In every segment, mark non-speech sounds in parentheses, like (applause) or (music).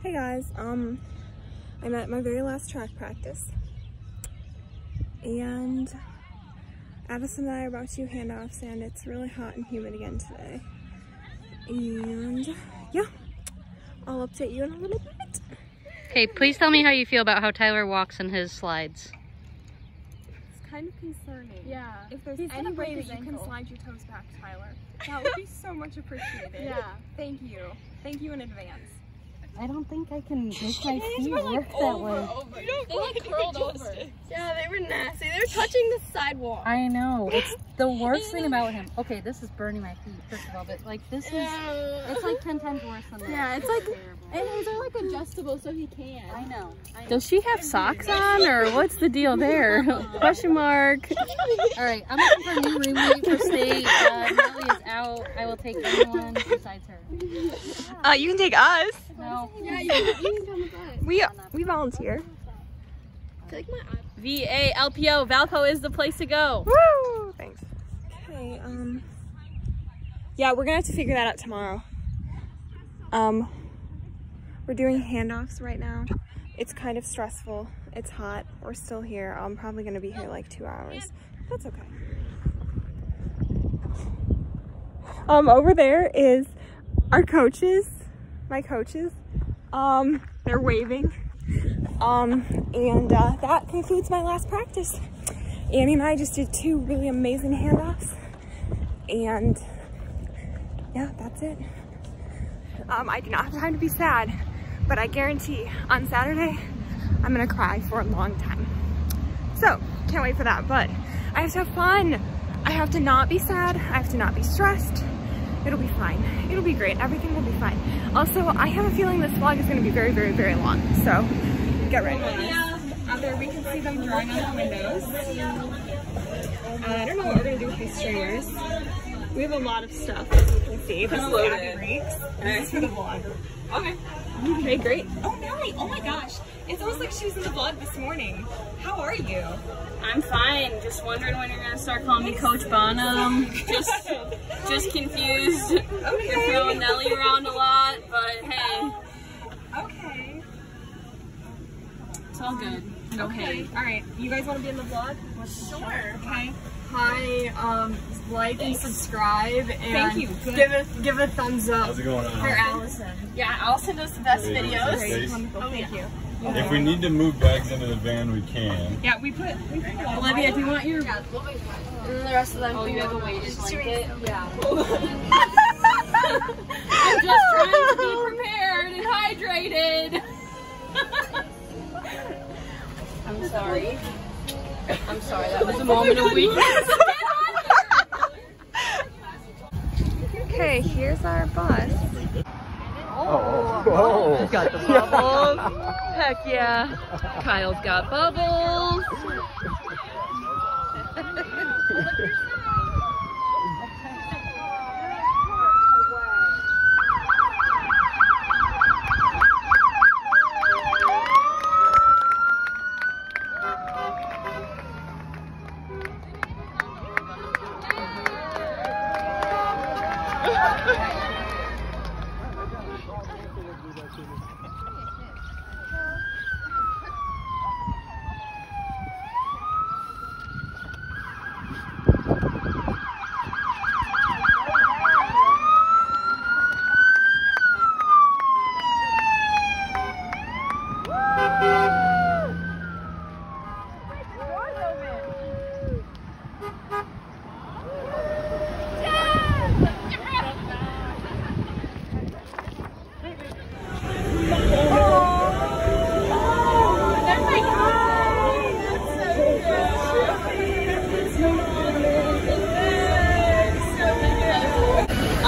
Hey guys, um, I'm at my very last track practice and Addison and I are about to do handoffs and it's really hot and humid again today. And yeah, I'll update you in a little bit. Hey, please tell me how you feel about how Tyler walks in his slides. It's kind of concerning. Yeah. If there's He's any break way that his you can slide your toes back, Tyler, (laughs) that would be so much appreciated. Yeah. Thank you. Thank you in advance. I don't think I can make my feet work that way. They like curled over. Yeah, they were nasty. They were touching the sidewalk. I know. It's the (laughs) worst thing about him. Okay, this is burning my feet, first of all, but like this is it's like ten times worse than that. Yeah, it's like, and his are like adjustable so he can. I know. I know. Does she have socks on or what's the deal there? (laughs) Question mark. (laughs) All right, I'm looking for a new roommate for state. Uh, Nelly is out. I will take anyone (laughs) besides her. Uh, you can take us. No. Yeah, you, you can come with us. We we volunteer. I feel like. V-A-L-P-O. Valpo is the place to go. Woo! Thanks. Okay, um, yeah, we're gonna have to figure that out tomorrow. Um, we're doing handoffs right now. It's kind of stressful. It's hot. We're still here. I'm probably gonna be here like two hours. That's okay. Um, over there is our coaches, my coaches. Um, they're waving. Um, and uh, that concludes my last practice. Annie and I just did two really amazing handoffs. And yeah, that's it. Um, I do not have time to be sad, but I guarantee on Saturday, I'm gonna cry for a long time. So, can't wait for that, but I have to have fun. I have to not be sad. I have to not be stressed. It'll be fine. It'll be great. Everything will be fine. Also, I have a feeling this vlog is gonna be very, very, very long, so get ready. Out there, we can see them drawing on the windows. Uh, I don't know what we're gonna do with these stringers. We have a lot of stuff, as you can see. This is Abby Reeks. This is for the vlog. Okay. Okay, great. Oh, Nelly, oh my gosh. It's almost like she was in the vlog this morning. How are you? I'm fine. Just wondering when you're gonna start calling me Coach Bonham. Just, (laughs) just confused. Okay. You're throwing Nelly around a lot, but hey, Okay. it's all good. Okay. All right. You guys want to be in the vlog? Sure. Okay. Hi, um, like and subscribe and Thank you. Give a give a thumbs up How's it going? for Allison. Yeah, Allison does the best videos. Space. Wonderful. Oh, Thank you. If we need to move bags into the van, we can. Yeah, we put. We put a lot of- Olivia, do you want your? And then the rest of them. Oh, you have a weighted blanket. Yeah. (laughs) I'm just trying to be prepared and hydrated. I'm sorry. I'm sorry. That was (laughs) a moment of weakness. Okay, here's our bus. Oh, oh. Got the bubbles. Heck yeah. Kyle's got bubbles. (laughs)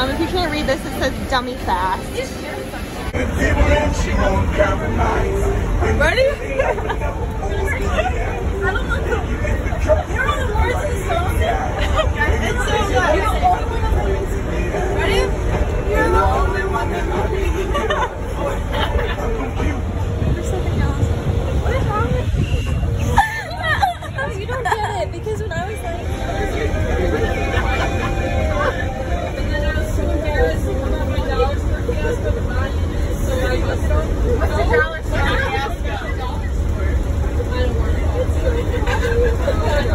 Um, if you can't read this, it says dummy fast. Ready? (laughs) You (laughs) What's a dollar store? I don't want it.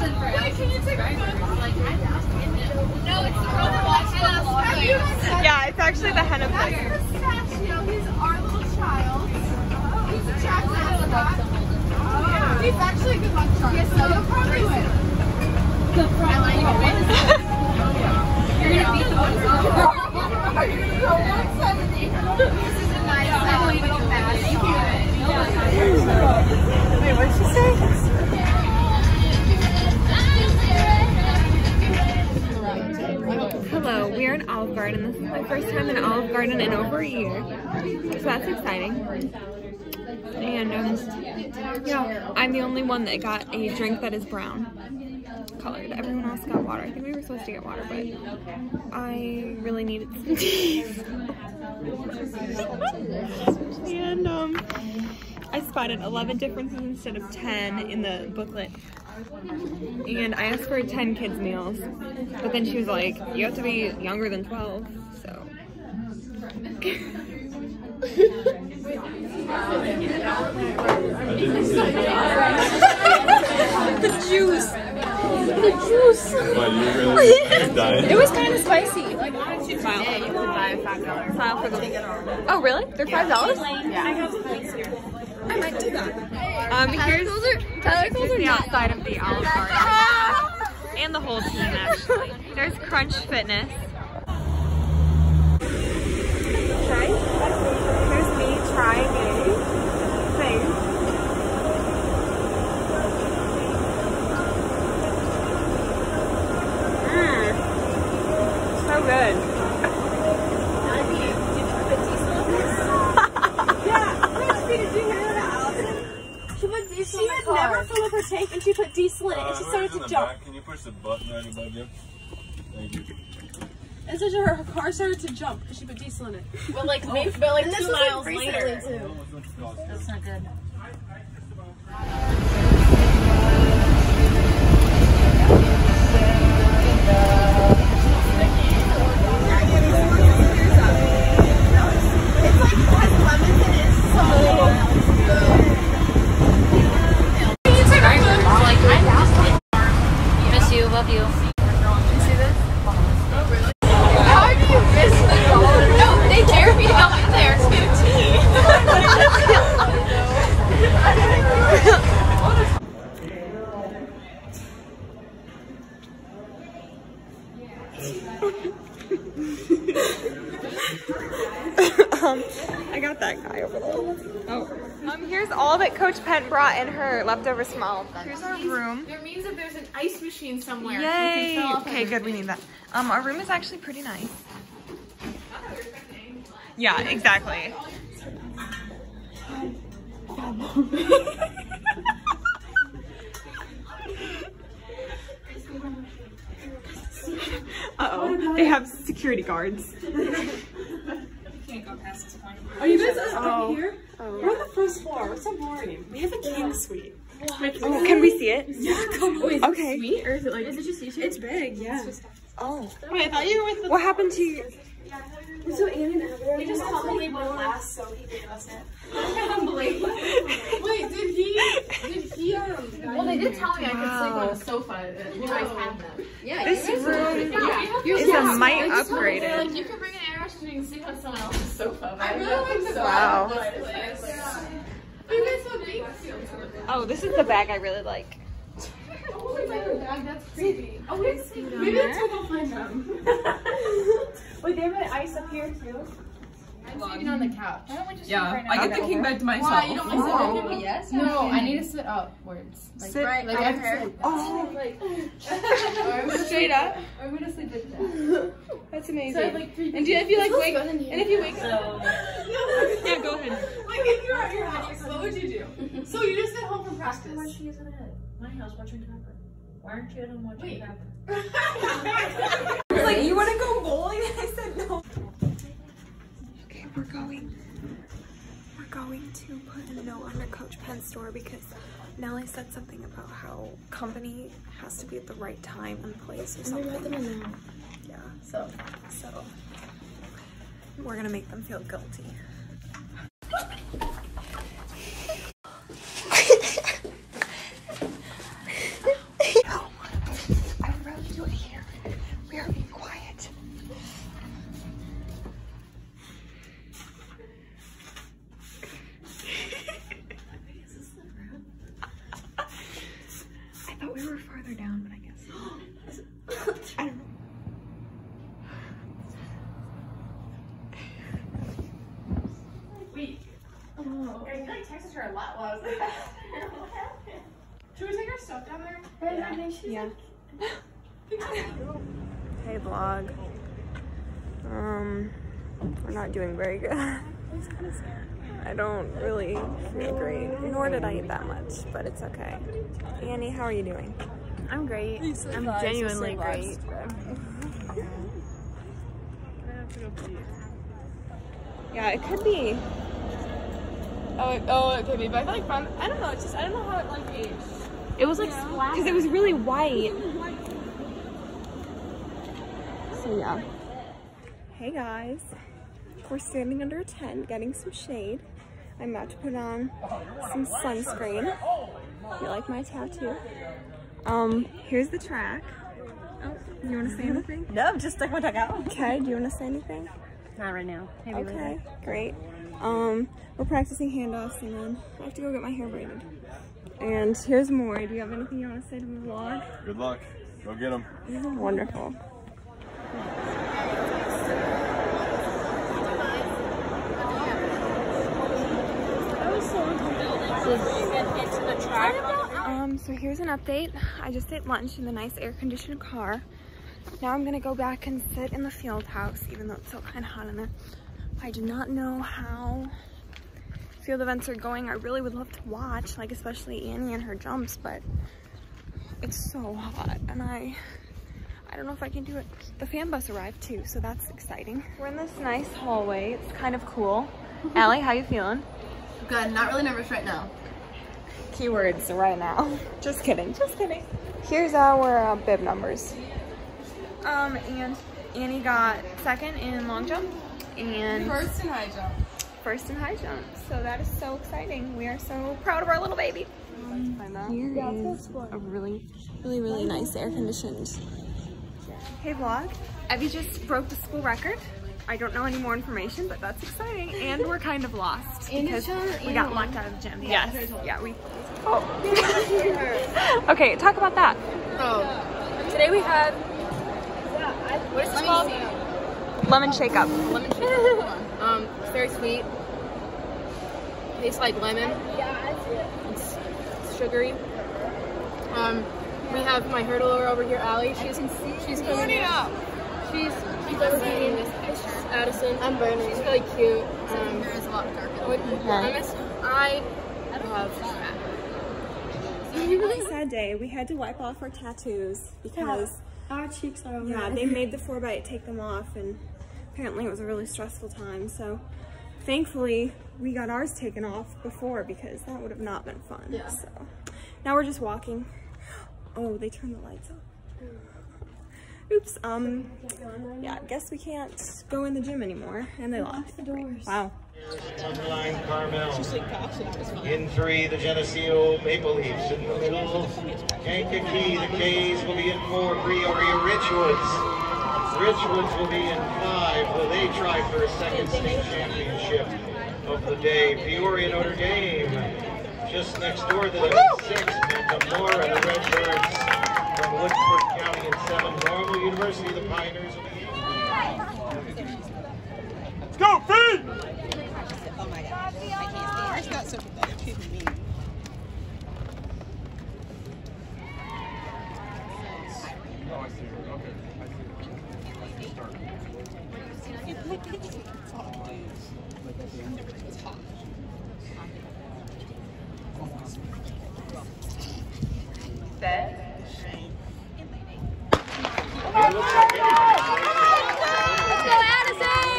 You are. No, it's the robot. Yeah, it's actually the henna place. Pistachio, he's our little child. He's a chocolate mascot. He's actually a good luck charm. Yes, so you'll probably win. I like it. (laughs) You're gonna beat the one This is a nice uh, little mascot. Wait, what did she say? Hello, we are in Olive Garden. This is my first time in Olive Garden in over a year. So that's exciting. And um, yeah, I'm the only one that got a drink that is brown colored. Everyone else got water. I think we were supposed to get water, but I really needed some tea. and um, I spotted 11 differences instead of 10 in the booklet. And I asked for 10 kids meals, but then she was like, you have to be younger than 12, so. the juice. The juice. But you really (laughs) dying. It was kind of spicy. Like, Yeah, you could buy five dollars. file for the. Oh, really? They're five dollars. I might do that. Um, here's, here's the outside of the Olive Garden, (laughs) and the whole team actually. There's Crunch Fitness. Okay. Here's me trying a thing. Mmm. So good. She had never filled up her tank and she put diesel in it and she started to jump. Can you push the button right above you? Thank you. And so her, her car started to jump because she put diesel in it. But like, oh. maybe, but like And two was like miles recently later. too. That's not good. All that Coach Penn brought in her leftover small. Olive Here's our room. It means that there's an ice machine somewhere. Yay! Okay, good. We need that. Um, our room is actually pretty nice. Yeah, exactly. (laughs) Uh oh, they have security guards. Are you guys up here? We're on the first floor. We're so boring. We have a king suite. Oh, can we see it? (laughs) Yeah, come on. Okay. Suite or is it like? Is it just you? It's big. Yeah. Oh, Wait, I thought you were with the. what happened to you? So Annie and Abby. They just called me last, so he gave us it. Unbelievable. Wait, did he? Did he? Um. Well, they did tell me I could sleep on a sofa. You guys have them. Yeah. This room Yeah. is a mite upgraded. You can bring an air mattress and you can sleep on someone else's sofa. I really like the Wow. You guys have big Oh, this is the bag I really like. Oh my god, that's creepy. Oh, wait, maybe that's where they'll find them. (laughs) Wait, they have an ice up here too. Sitting on the couch. Yeah, I get the king bed to myself. Why? You don't want to sit Yes. No, I need to sit upwards. Like, Sit right, like I have to sit. Oh, Like, or (laughs) I'm gonna straight up. Or I'm gonna sleep like that. (laughs) That's So amazing. have like three. And do you, if you like wake, and and if you wake up, Yeah, go ahead. Like if you're at your house, what would you do? So you just sit home from practice. Why she isn't at my house watching Capper? Why aren't you at home watching Wait. Capper? I was like, you want to go bowling? (laughs) I said no. We're going. We're going to put a note on the Coach Penn store because Nellie said something about how company has to be at the right time and place or something. Yeah, So. so we're gonna make them feel guilty. I would rather do it here. We are being quiet. I thought we were farther down, but I guess. I don't know. Wait. Oh. I feel like texted her a lot while I was (laughs) like, Should we take our stuff down there? Yeah. (laughs) Hey vlog. Um, we're not doing very good. (laughs) I don't really feel great, nor did I eat that much, but it's okay. Annie, how are you doing? I'm great. I'm genuinely great. Yeah, it could be. Oh, it- oh, it could be, but I feel like from I don't know. It's just I don't know how it like aged. It was like splat. Because it was really white. So yeah. Hey guys. We're standing under a tent getting some shade. I'm about to put on some sunscreen. You like my tattoo? Um, here's the track. Oh, you want to say anything? No, just stick my tongue out. Okay, do you want to say anything? Not right now. Maybe later. Okay, great. Um, we're practicing handoffs and then I have to go get my hair braided. And here's more. Do you have anything you want to say to the vlog? Good luck. Go get him. Wonderful. Um, so here's an update. I just ate lunch in the nice air-conditioned car. Now I'm gonna go back and sit in the field house, even though it's still kind of hot in there. I do not know how field events are going. I really would love to watch, like especially Annie and her jumps, but it's so hot and I I don't know if I can do it. The fan bus arrived too, so that's exciting. We're in this nice hallway. It's kind of cool. (laughs) Allie, how you feeling? Good. Not really nervous right now. Keywords right now. Just kidding, just kidding. Here's our uh, bib numbers. Um, and Annie got second in long jump and First in high jump. first in high jump. So that is so exciting. We are so proud of our little baby. Here is a really, really, really nice air conditioned. Hey vlog, Evie just broke the school record. I don't know any more information, but that's exciting. And we're kind of lost because we got locked out of the gym. Yes. Yeah, we. Oh. (laughs) okay, talk about that. Oh. Today we had What is it called? Lemon shake up. Lemon shake. (laughs) um, it's very sweet. Tastes like lemon. It's, it's sugary. Um, we have my hurdler over here, Allie. She's she's coming in. She's she's Addison. She's Addison. I'm Bernie. She's really cute. Um, is a lot darker. I miss. I love (laughs) really sad day. We had to wipe off our tattoos because our cheeks are yeah, they made the 4x8 take them off and apparently it was a really stressful time. So thankfully we got ours taken off before because that would have not been fun. Yeah. So now we're just walking. Oh, they turned the lights off. Oops. Um. Yeah, I guess we can't go in the gym anymore, and they locked the doors. Wow. Line Carmel. In three, the Geneseo Maple Leafs. In the middle, Kankakee. The K's will be in four. Peoria Richwoods. Richwoods will be in five. Will they try for a second state championship of the day? Peoria Notre Dame. Just next door to the six, Metamora, the four and the Redbirds from Woodford County in seven. Normal University, the Pioneers will be Let's go, feed! Let's go, Addison!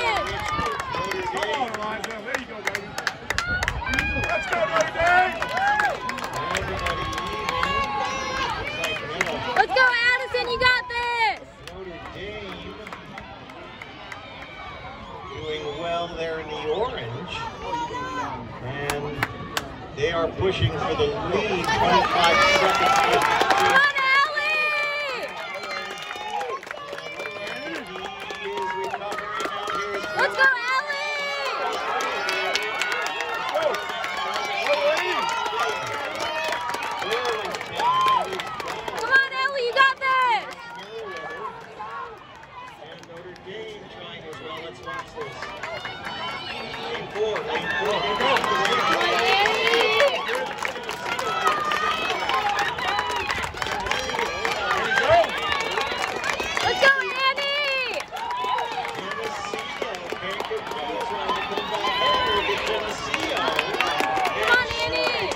Let's go, Addison! You got this! Notre Dame doing well there in the orange. And they are pushing for the lead, 25 seconds. Come on, Allie! He is recovering out here. Let's go, Allie! Come on, Ellie, you got this! And Notre Dame trying as well. Let's watch this. Lane four, lane four. Let's go, Annie! Come on, Annie!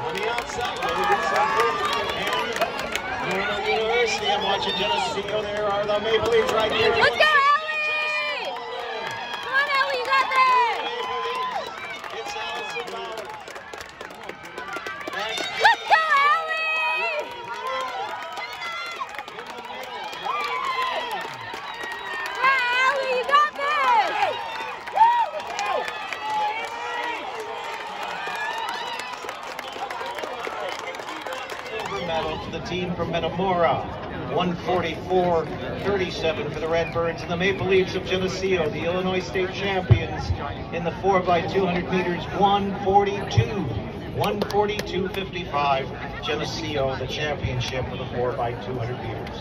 On the outside, very good center. And Maryland University, I'm There are the Maple Leafs right here. Let's go, Ellie! Come on, Ellie, you got this! It's Allison Bauer. Let's go, Ellie! Yeah, Ellie, you got this! Silver medal to the team from Metamora. 144-37 for the Redbirds and the Maple Leafs of Geneseo, the Illinois State champions in the 4x200 meters, 142. 142.55. Geneseo, the championship for the 4x200 meters.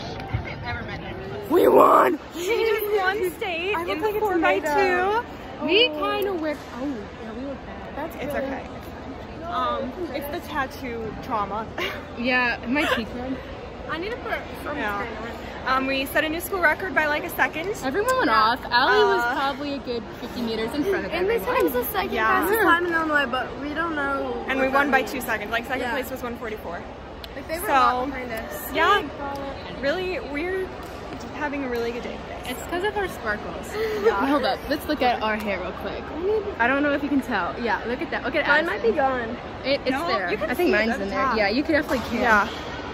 We won! We just won state in the 4 by 2 We kind of were. Oh, yeah, we look bad. That's It's okay. Um, it's the tattoo trauma. Yeah, my cheek red. I need to put yeah. Um, we set a new school record by like a second. Everyone went off. Allie was Uh, probably a good 50 meters in front of And they everyone. said it was the second Yeah. fastest time in Illinois, but we don't know. And we won by means. two seconds. Like second Yeah. place was 144. Like they were So- a lot behind us. Yeah, really, we're having a really good day today. It's because of our sparkles. (laughs) (laughs) Hold up. Let's look at our hair real quick. I don't know if you can tell. Yeah, look at that. Look at Mine Addison. might be gone. It, it's No, there. I think mine's in the there. top. Yeah, you can definitely can. Yeah.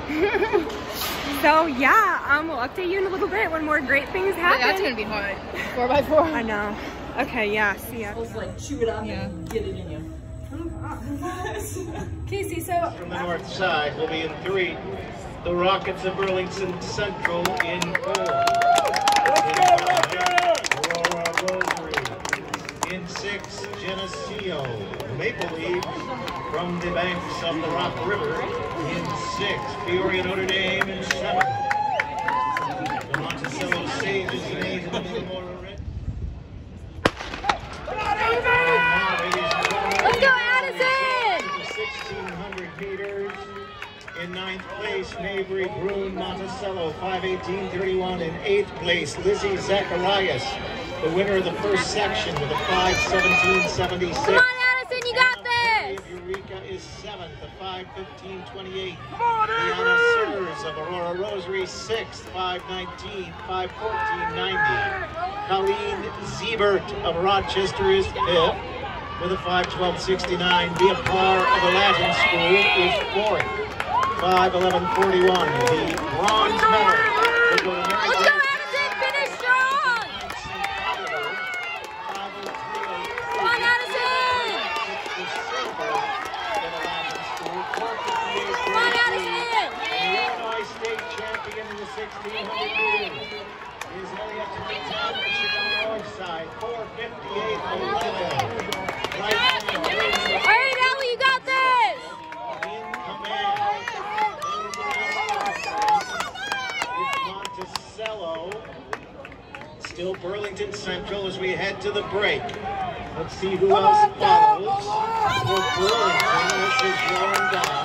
(laughs) so yeah, um, we'll update you in a little bit when more great things But happen. That's gonna be hard. Four by four. I know. Okay, yeah, see ya. like chew it up Yeah. and get it in you. (laughs) Casey, so From the north side we'll be in three. The Rockets of Burlington Central in four. Six, Geneseo. Maple Leafs from the banks of the Rock River. In six, Peoria Notre Dame in seven. The Monticello Sages in eight. and Red. And now, ladies and gentlemen, Let's go, Addison! 1600 meters. In ninth place, Mabry Brune Monticello, 518.31. In eighth place, Lizzie Zacharias, the winner of the first section with a 517.76. Come on, Addison, you got this! Eureka is seventh, a 515.28. Liana Sears of Aurora Rosary, sixth, 519, 514.90. Colleen Siebert of Rochester is fifth with a 512.69. Be a par of the Latin School is fourth, 511.41. The bronze medal will go to Mary Let's go, Grace Addison! Finish strong! Come on, Addison! Come on, Addison! Illinois state champion in the 1600 meters is Elliot Tom of Chicago Northside, 458.11. Right now, All right, Ellie, you got this! in command. Monticello. Still Burlington Central as we head to the break. Let's see who else follows. For Burlington, this is Lauren Dow.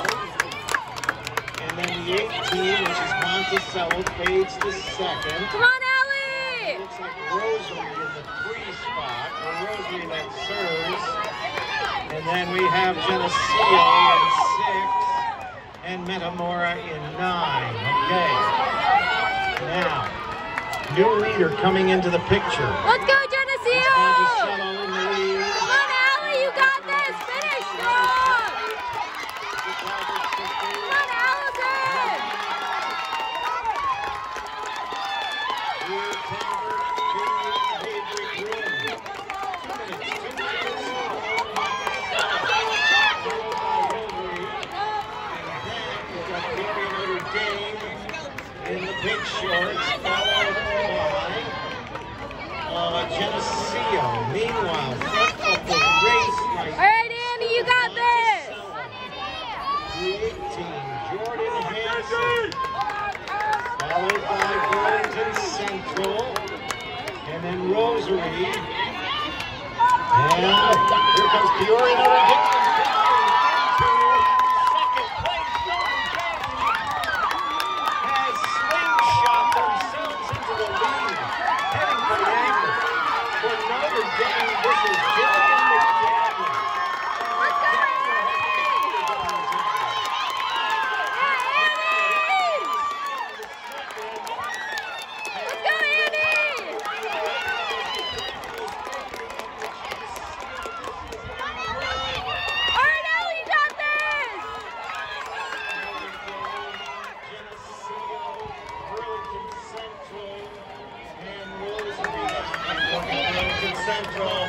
And then 18, which is Monticello, fades to second. Come on, Ellie! Looks pick Rosary in the three spot, or Rosary that serves. And then we have Geneseo in six, and Metamora in nine. Okay. Now, new leader coming into the picture. Let's go, Geneseo! Monticello in the lead. Come on, Allie, you got this! Finish strong! Come on, Allison! Rear tender to Daedric Rim. Two minutes, two minutes. Followed by Rotary. And then we've got Glory Notre Dame in the pink shorts, followed by uh, Geneseo. Meanwhile, front of the race right All right, Andy, you got this! the 18, Jordan Hanson. Followed by Burlington Central. And then Rosary. And here comes Peoria. Second place, Notre Dame has slingshot themselves into the lead. Heading for the anchor. For Notre Dame, this is Gillian McGavin. Let's go, Let's go, Andy! All right, Allie, you got this! Geneseo, Burlington Central, and Rosary. Burlington Central.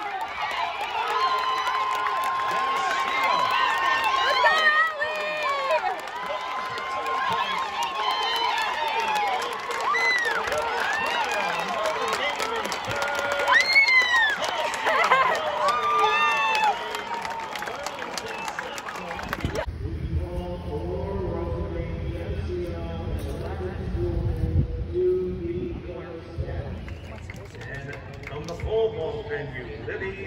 Geneseo. Let's go, Allie! From the pole vault We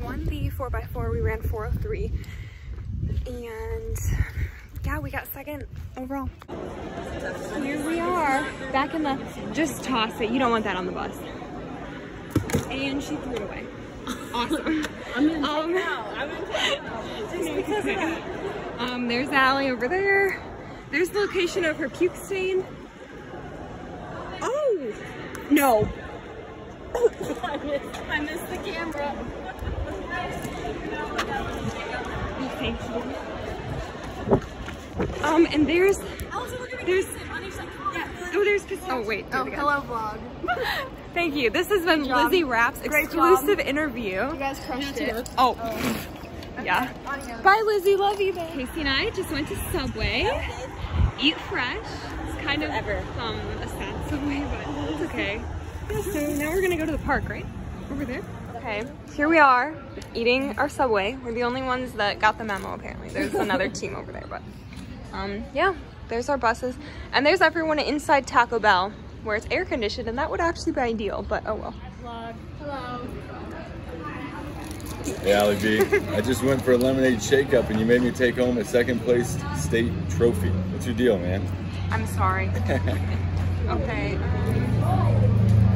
won the 4x4. We ran 403. And yeah, we got second overall. Here we are, back in the, just toss it. You don't want that on the bus. And she threw it away. Awesome. (laughs) I'm in um, (laughs) just because of that. Um, there's Allie over there. There's the location of her puke stain. Oh! No. (laughs) I missed the camera. Thank you. Um, and there's, there's, oh, there's, oh, wait. there we go. vlog. (laughs) Thank you. This has been. Lizzie Rapp's exclusive interview. You guys crushed it. Oh. Yeah. Bye, Lizzie. Love you. Casey and I just went to Subway. Eat fresh. It's kind of um, a sad (laughs) Subway, but it's okay. Yeah, so now we're gonna go to the park, right? Over there. Okay, here we are eating our Subway. We're the only ones that got the memo apparently. There's (laughs) another team over there, but um, yeah, there's our buses. And there's everyone inside Taco Bell where it's air conditioned and that would actually be ideal, but oh well. Hey, Ali B. I just went for a lemonade shake-up and you made me take home a second place state trophy. What's your deal, man? I'm sorry. (laughs) okay.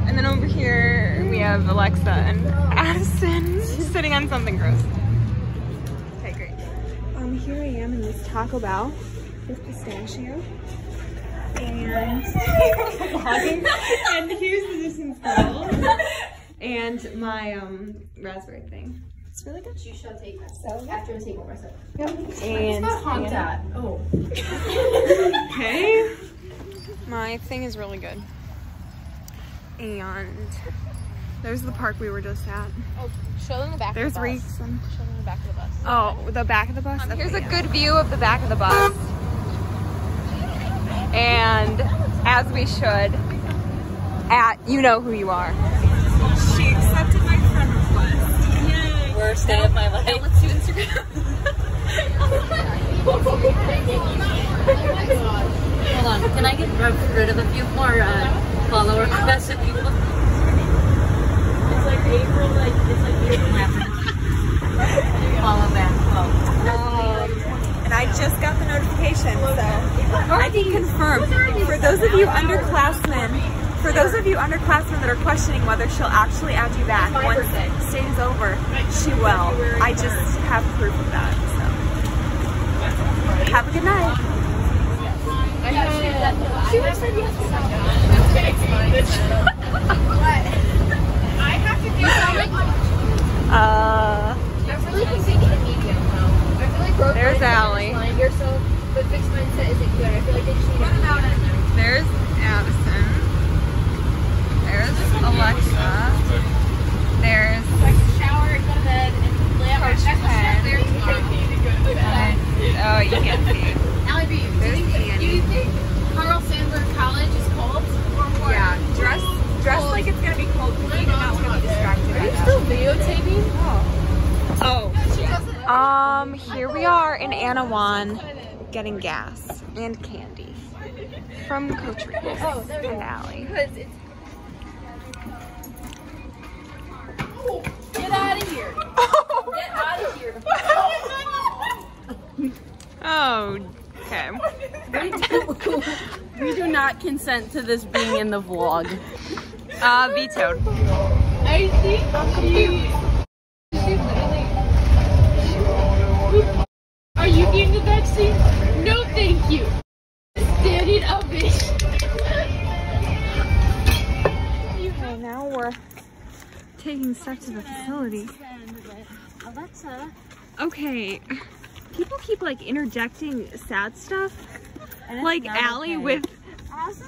And then over here we have Alexa and Addison sitting on something gross. Okay, great. Um, here I am in this Taco Bell with pistachio. And (laughs) and here's the distance bottle and my um raspberry thing. It's really good. You should take that. So after the table myself. And Honk that. Oh. Okay. My thing is really good. And There's the park we were just at. Oh, show them the back There's of the bus. Reeks and Show them the back of the bus. oh, the back of the bus. Um, here's a good view of the back of the bus. And as we should, at you know who you are. Worst day of my life. Let's do Instagram. Hold on. Can I get rid of a few more uh, follower requests of people? It's like April, like it's like April (laughs) after. Follow back. Oh. And I just got the notification, so I can confirm. For those of you underclassmen, for those of you underclassmen that are questioning whether she'll actually add you back once state is over, she will. I just have proof of that. So have a good night. She would have said yes. I have to do something. (laughs) Uh, I feel like I'm taking a medium though. I feel like growth There's Allie. is yourself, but fixed mindset isn't good. I feel like they just need a medium. there's Addison. There's Alexa. There's Shower, go to bed, and lay out my Coach Ted. Oh, you can't see. Allie B, do you, think, do you think Carl Sandburg College is cold or warm? Yeah, dress dress like it's gonna be cold because you not want to be distracted. by that. Still videotaping? Oh. oh. Um, here we are in Annawan getting gas and candy from Coach Reese and Allie. Get out of here. Get out of here. Oh, okay. we do not consent to this being in the vlog. Uh, vetoed. I think she. She taking steps to the facility. Alexa. Okay, people keep like interjecting sad stuff. Like Allie okay. with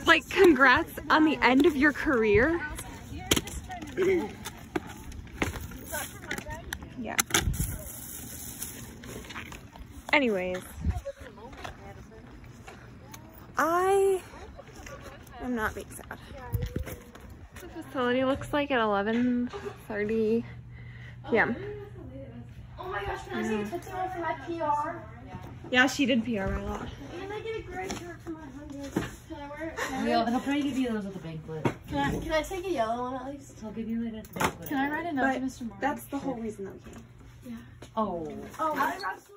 like congrats on the end of your career. yeah. Anyways, I am not being sad. The facility looks like at 11:30 p.m. Oh my gosh, can I take a picture for my PR? Yeah, she did PR a lot. And I get a great shirt for my hundred. Can I wear it? Can I, We'll, I'll probably give you those at the banquet. can I, can I take a yellow one at least? I'll give you it at the banquet. Can I write a note But to Mr. Moore? that's the whole reason that we came. Oh. Oh, I got some-